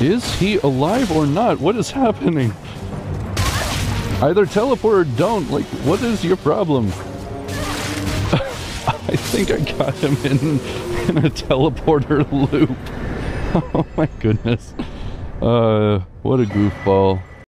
Is he alive or not? What is happening? Either teleport or don't. Like, what is your problem? I think I got him in, in a teleporter loop. Oh my goodness. Uh, what a goofball.